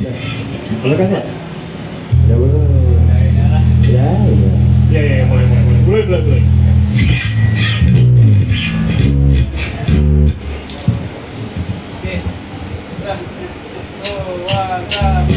Boleh kan ya? Ya boleh. Ya, ya. Ya, ya, mulai, mulai, mulai, mulai, mulai, mulai. Ah,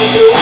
we do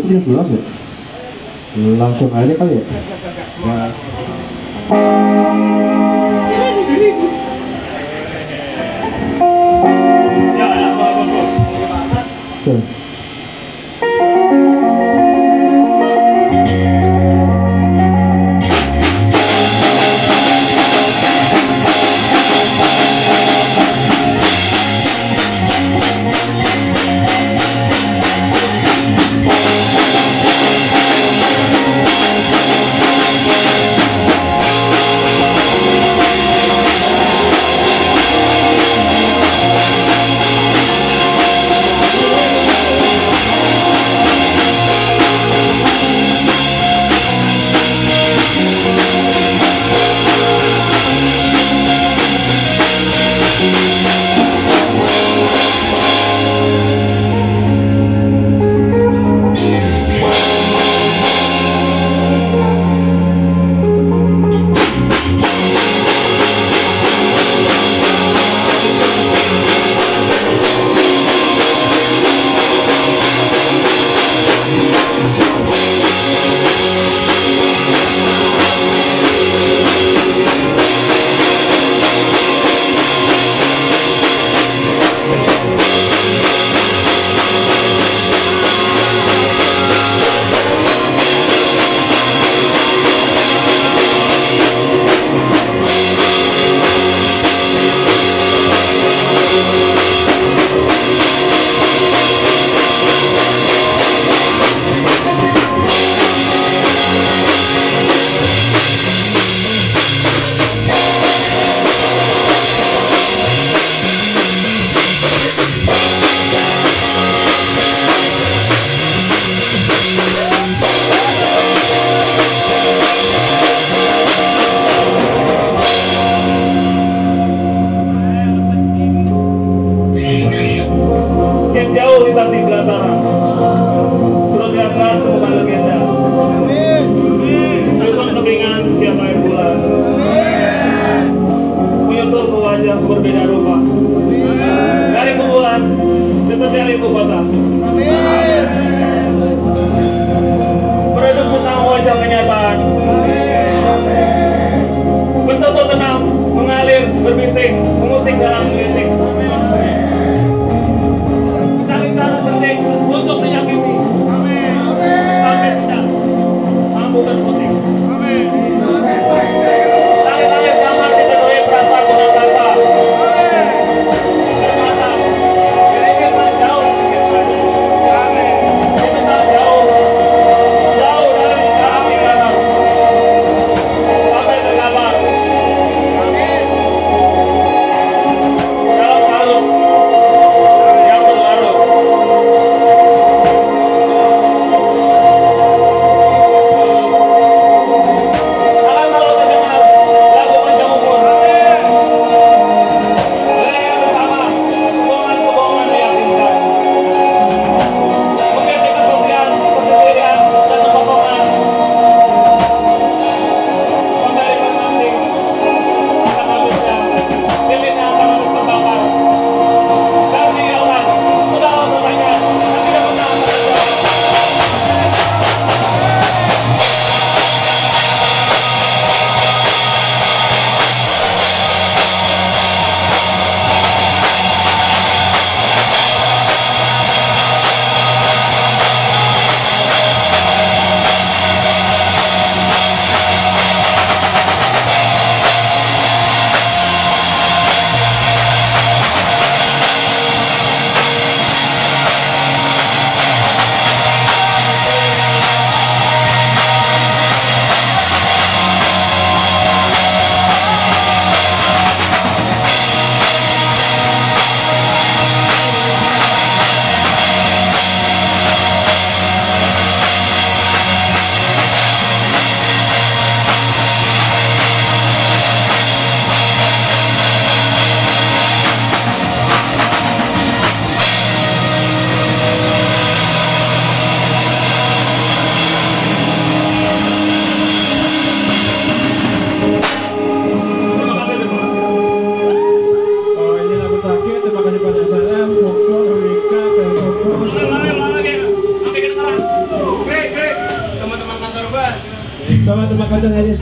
itu yang sebelas ya? Langsung aja kali ya? Nah.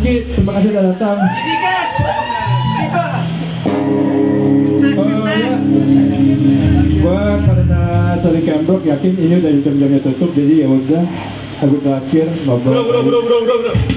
Rizky, terima kasih sudah datang. Oh ya, gua karena sering cambrok yakin ini udah jam-jamnya tutup jadi ya udah lagu terakhir ngobrol. Bro, bro, bro, bro, bro, bro.